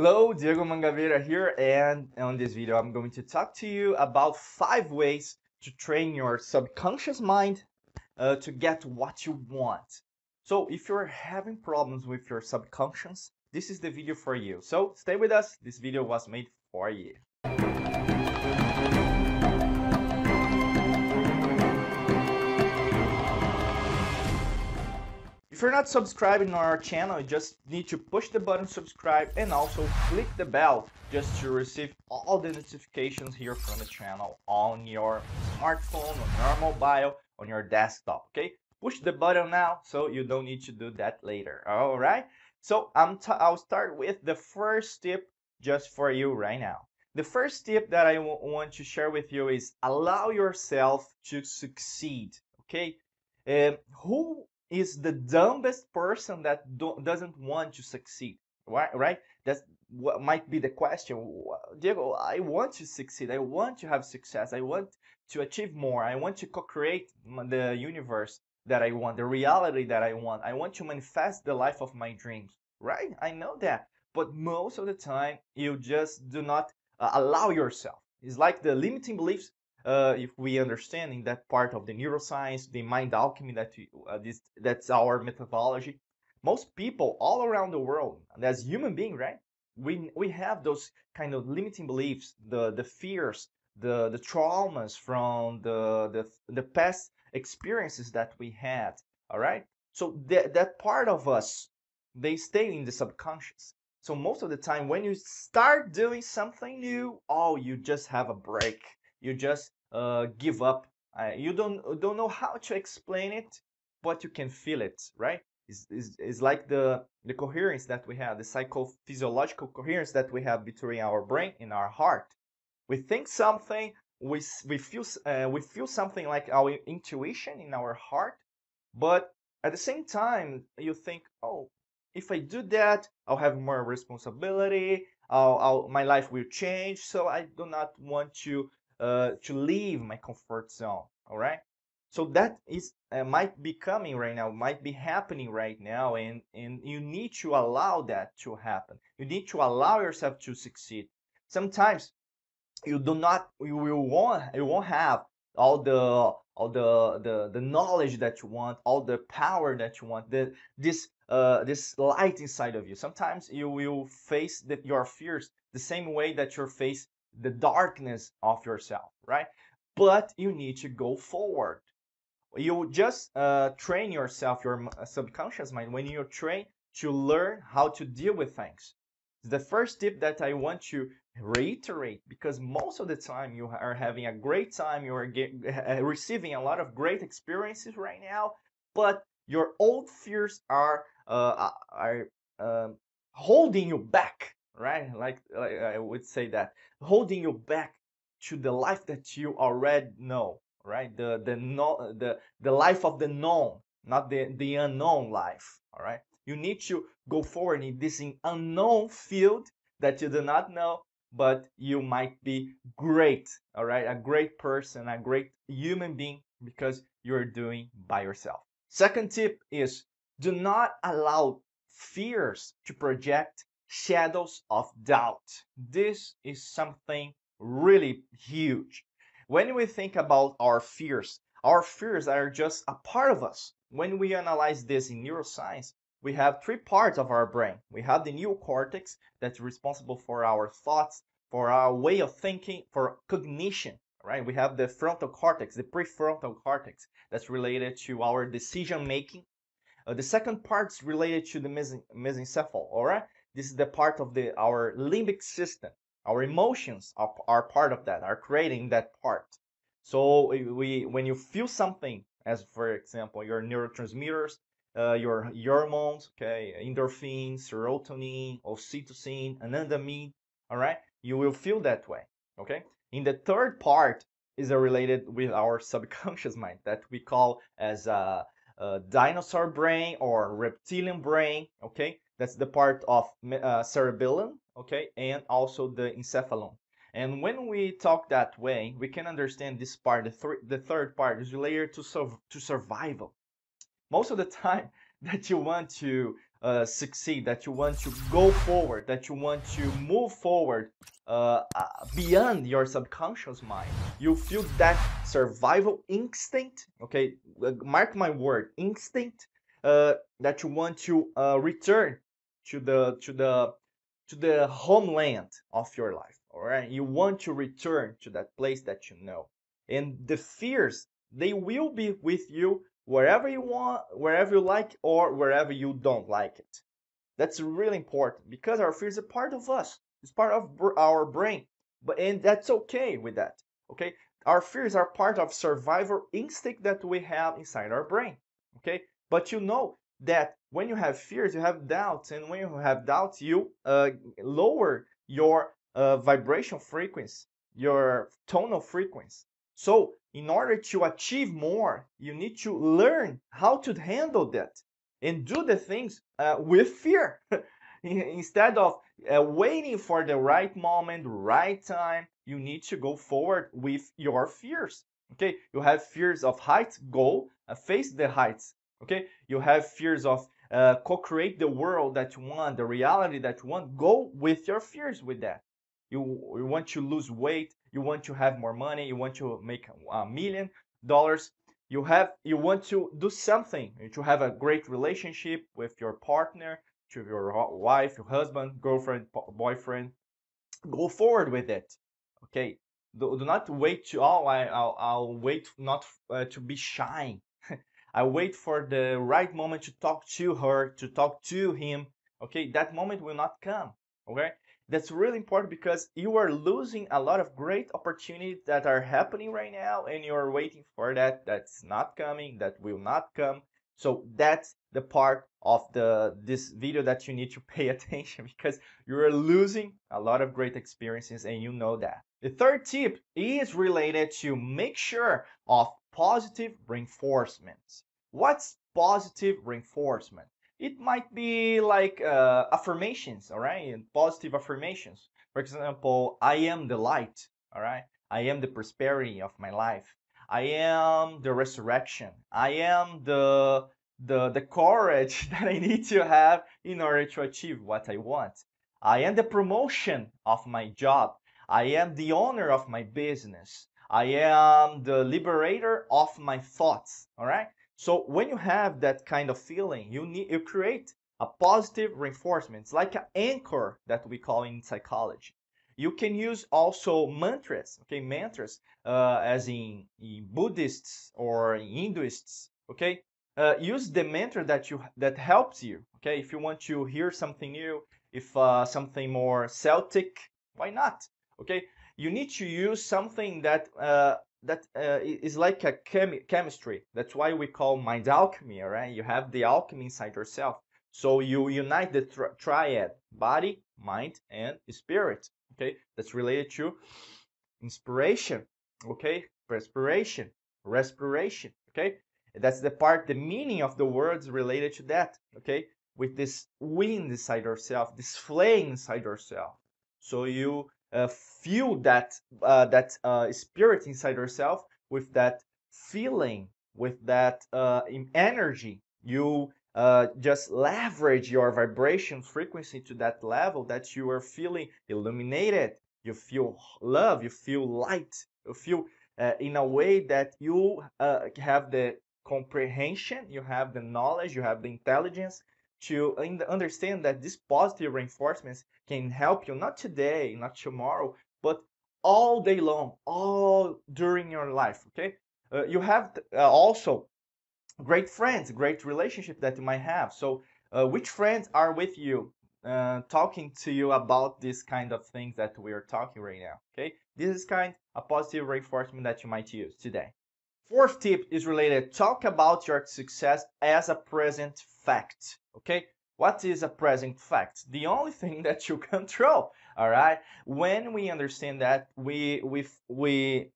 Hello, Diego Mangabeira here, and on this video I'm going to talk to you about five ways to train your subconscious mind uh, to get what you want. So if you're having problems with your subconscious, this is the video for you. So stay with us, this video was made for you. If you're not subscribing on our channel, you just need to push the button subscribe and also click the bell just to receive all the notifications here from the channel on your smartphone, on your mobile, on your desktop, okay? Push the button now so you don't need to do that later, all right? So I'm t I'll start with the first tip just for you right now. The first tip that I want to share with you is allow yourself to succeed, okay? Um, who is the dumbest person that do, doesn't want to succeed right right? That's what might be the question. Diego i want to succeed. I want to have success. I want to achieve more. I want to co-create the universe that i want the reality that i want. I want to manifest the life of my dreams right? I know that. But most of the time you just do not uh, allow yourself. It's like the limiting beliefs uh, if we understand in that part of the neuroscience, the mind alchemy that uh, this, that's our methodology. Most people all around the world, as human being, right? We we have those kind of limiting beliefs, the the fears, the the traumas from the the the past experiences that we had. All right, so that that part of us, they stay in the subconscious. So most of the time, when you start doing something new, oh, you just have a break. You just uh, give up. Uh, you don't don't know how to explain it, but you can feel it, right? It's, it's, it's like the the coherence that we have, the psychophysiological coherence that we have between our brain and our heart. We think something, we we feel uh, we feel something like our intuition in our heart, but at the same time you think, oh, if I do that, I'll have more responsibility. I'll, I'll, my life will change. So I do not want to uh, to leave my comfort zone. All right. So that is uh, might be coming right now, might be happening right now, and and you need to allow that to happen. You need to allow yourself to succeed. Sometimes you do not, you will want, you won't have all the all the the the knowledge that you want, all the power that you want, the this uh this light inside of you. Sometimes you will face the, your fears the same way that you face the darkness of yourself, right? But you need to go forward. You just uh, train yourself, your uh, subconscious mind, when you train to learn how to deal with things. The first tip that I want to reiterate, because most of the time you are having a great time, you are get, uh, receiving a lot of great experiences right now, but your old fears are uh, are uh, holding you back right? Like, like I would say that holding you back to the life that you already know, right? The the no, the the life of the known, not the the unknown life. All right. You need to go forward in this unknown field that you do not know, but you might be great. All right, a great person, a great human being because you're doing by yourself. Second tip is do not allow fears to project shadows of doubt. This is something really huge. When we think about our fears, our fears are just a part of us. When we analyze this in neuroscience, we have three parts of our brain. We have the neocortex that's responsible for our thoughts, for our way of thinking, for cognition, right? We have the frontal cortex, the prefrontal cortex that's related to our decision making. Uh, the second part is related to the mesencephalon, all right? This is the part of the our limbic system. Our emotions are, are part of that, are creating that part. So we when you feel something, as for example, your neurotransmitters, uh, your hormones, okay, endorphins, serotonin, oxytocin, anandamide, all right, you will feel that way, okay. In the third part is related with our subconscious mind that we call as a, a dinosaur brain or reptilian brain, okay. That's the part of uh, cerebellum, okay, and also the encephalon. And when we talk that way, we can understand this part. The, th the third part is related to to survival. Most of the time that you want to uh, succeed, that you want to go forward, that you want to move forward uh, uh, beyond your subconscious mind. You feel that survival instinct, okay? Uh, mark my word, instinct, uh, that you want to uh, return to the to the to the homeland of your life. All right, you want to return to that place that you know, and the fears they will be with you wherever you want, wherever you like, or wherever you don't like it. That's really important because our fears are part of us. It's part of our brain, but and that's okay with that. Okay, our fears are part of survival instinct that we have inside our brain. Okay, but you know that when you have fears, you have doubts, and when you have doubts, you uh, lower your uh, vibration frequency, your tonal frequency. So in order to achieve more, you need to learn how to handle that and do the things uh, with fear instead of uh, waiting for the right moment, right time. You need to go forward with your fears. Okay, you have fears of heights, go uh, face the heights. Okay, you have fears of uh, co-create the world that you want, the reality that you want. Go with your fears with that. You, you want to lose weight, you want to have more money, you want to make a million dollars, you have you want to do something to have a great relationship with your partner, to your wife, your husband, girlfriend, boyfriend. Go forward with it. Okay, do, do not wait to oh I I'll, I'll wait not uh, to be shy. I wait for the right moment to talk to her, to talk to him. Okay, that moment will not come. Okay, that's really important because you are losing a lot of great opportunities that are happening right now and you're waiting for that that's not coming that will not come so that's the part of the this video that you need to pay attention because you're losing a lot of great experiences and you know that the third tip is related to make sure of positive reinforcements what's positive reinforcement it might be like uh, affirmations, all right, and positive affirmations. For example, I am the light, all right. I am the prosperity of my life. I am the resurrection. I am the the the courage that I need to have in order to achieve what I want. I am the promotion of my job. I am the owner of my business. I am the liberator of my thoughts. All right. So when you have that kind of feeling, you need you create a positive reinforcement. It's like an anchor that we call in psychology. You can use also mantras, okay, mantras, uh, as in, in Buddhists or in Hinduists, okay. Uh, use the mantra that you that helps you, okay. If you want to hear something new, if uh, something more Celtic, why not, okay. You need to use something that uh, that uh, is like a chemi chemistry. That's why we call mind alchemy, right? You have the alchemy inside yourself. So you unite the tri triad, body, mind, and spirit. Okay, that's related to inspiration. Okay, perspiration, respiration. Okay, that's the part, the meaning of the words related to that. Okay, with this wind inside yourself, this flame inside yourself. So you fuel that uh, that uh, spirit inside yourself with that feeling, with that uh, energy. You uh, just leverage your vibration frequency to that level that you are feeling illuminated. You feel love. You feel light. You feel uh, in a way that you have the comprehension, you have the knowledge, you have the intelligence to understand that these positive reinforcements can help you not today, not tomorrow, but all day long, all during your life. Okay, uh, you have uh, also great friends, great relationship that you might have. So, uh, which friends are with you, uh, talking to you about this kind of things that we are talking right now? Okay, this is kind of positive reinforcement that you might use today. Fourth tip is related. Talk about your success as a present fact. Okay, what is a present fact? The only thing that you control. All right. When we understand that, we we we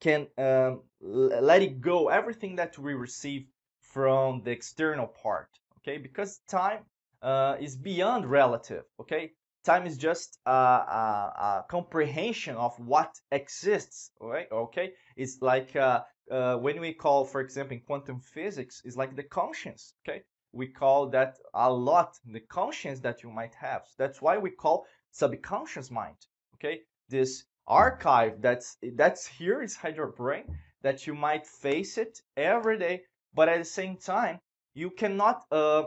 can um, let it go. Everything that we receive from the external part. Okay, because time uh, is beyond relative. Okay, time is just a, a, a, comprehension of what exists right okay it's like uh, uh, when we call for example in quantum physics it's like the conscience okay we call that a lot the conscience that you might have. That's why we call subconscious mind. Okay, this archive that's that's here inside your brain that you might face it every day, but at the same time you cannot uh,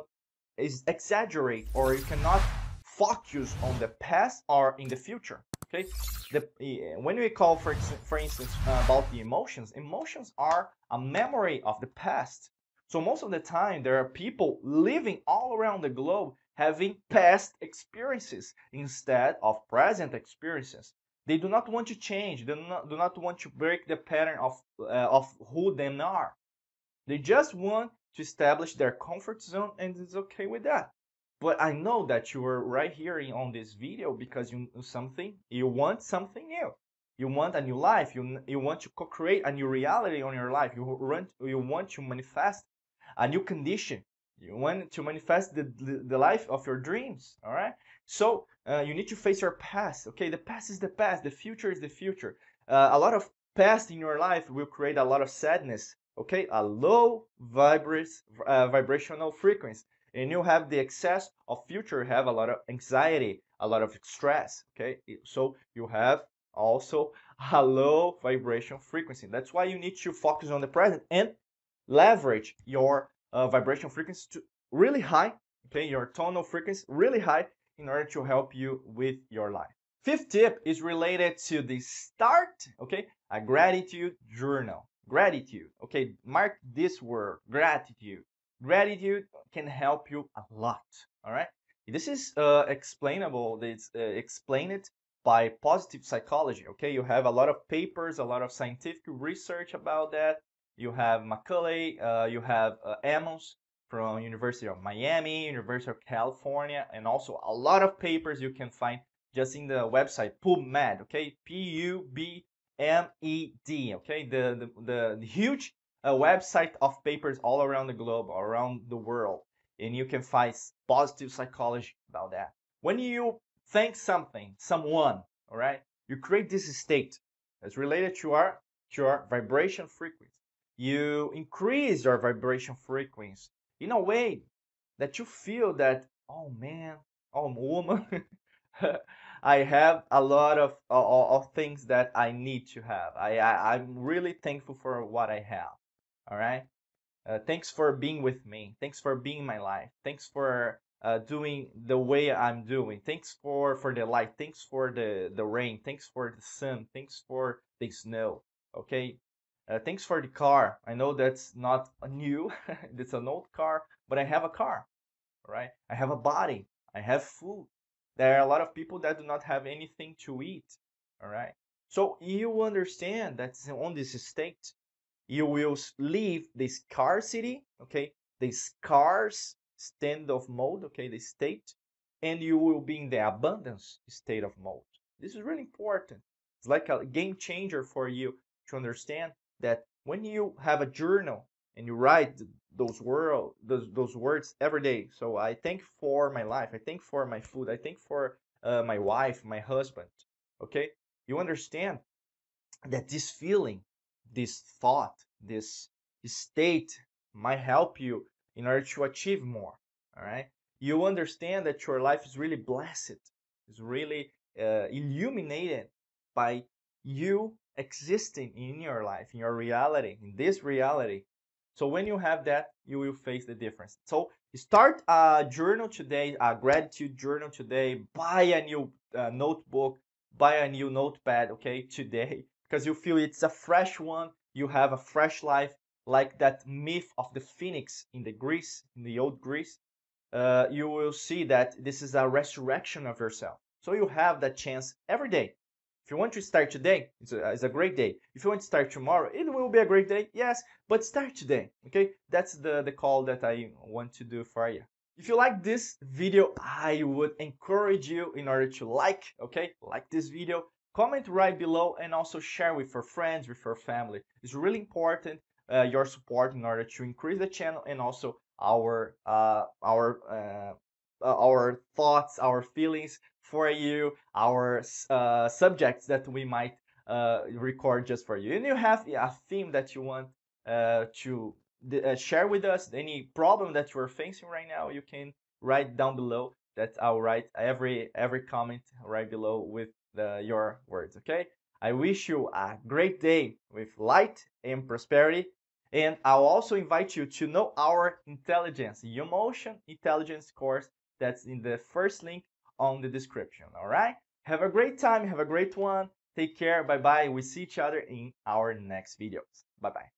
exaggerate or you cannot focus on the past or in the future. Okay, the, when we call for for instance uh, about the emotions, emotions are a memory of the past. So most of the time there are people living all around the globe having past experiences instead of present experiences. They do not want to change. They do not, do not want to break the pattern of uh, of who they are. They just want to establish their comfort zone and it's okay with that. But I know that you are right here on this video because you something you want something new. You want a new life. You you want to co-create a new reality on your life. You want you want to manifest a new condition. You want to manifest the, the, life of your dreams. All right. So uh, you need to face your past. Okay, the past is the past. The future is the future. Uh, a lot of past in your life will create a lot of sadness. Okay, a low vibris, uh, vibrational frequency and you have the excess of future have a lot of anxiety a lot of stress okay so you have also a low vibration frequency that's why you need to focus on the present and leverage your uh, vibration frequency to really high okay your tonal frequency really high in order to help you with your life. Fifth tip is related to the start okay a gratitude journal. Gratitude okay mark this word gratitude. Gratitude can help you a lot all right? This is uh, explainable it's uh, explained by positive psychology okay? You have a lot of papers a lot of scientific research about that you have McCullough uh, you have uh, amos from university of miami university of california and also a lot of papers you can find just in the website pubmed okay p-u-b m-e-d okay the, the, the, the huge a website of papers all around the globe, around the world, and you can find positive psychology about that. When you think something, someone, all right, you create this state that's related to our to our vibration frequency. You increase your vibration frequency in a way that you feel that, oh man, oh woman, I have a lot of, of, of things that I need to have. I, I I'm really thankful for what I have. All right. Uh, thanks for being with me. Thanks for being my life. Thanks for uh, doing the way I'm doing. Thanks for for the light. Thanks for the the rain. Thanks for the sun. Thanks for the snow. Okay. Uh, thanks for the car. I know that's not a new. it's an old car, but I have a car. right? I have a body. I have food. There are a lot of people that do not have anything to eat. All right. So you understand that on this state, you will leave the scarcity, okay, the scarce stand of mode, okay, the state, and you will be in the abundance state of mode. This is really important. It's like a game changer for you to understand that when you have a journal and you write those world those, those words every day. So I thank for my life. I thank for my food. I thank for uh, my wife, my husband. Okay, you understand that this feeling this thought, this state might help you in order to achieve more. All right. You understand that your life is really blessed, is really uh, illuminated by you existing in your life, in your reality, in this reality. So when you have that, you will face the difference. So start a journal today, a gratitude journal today. Buy a new uh, notebook, buy a new notepad, okay, today because you feel it's a fresh one, you have a fresh life, like that myth of the phoenix in the Greece, in the old Greece. Uh, you will see that this is a resurrection of yourself. So you have that chance every day. If you want to start today, it's a, it's a great day. If you want to start tomorrow, it will be a great day, yes, but start today, okay? That's the, the call that I want to do for you. If you like this video, I would encourage you in order to like, okay? Like this video, Comment right below and also share with your friends, with your family. It's really important uh, your support in order to increase the channel and also our uh, our uh, uh our thoughts, our feelings for you, our uh, subjects that we might uh, record just for you. And you have a theme that you want to uh, share with us any problem that you're facing right now. You can write down below. That I'll write every every comment right below with the, your words. Okay. I wish you a great day with light and prosperity. And I'll also invite you to know our intelligence, emotion intelligence course that's in the first link on the description. All right. Have a great time. Have a great one. Take care. Bye bye. We see each other in our next videos. Bye bye.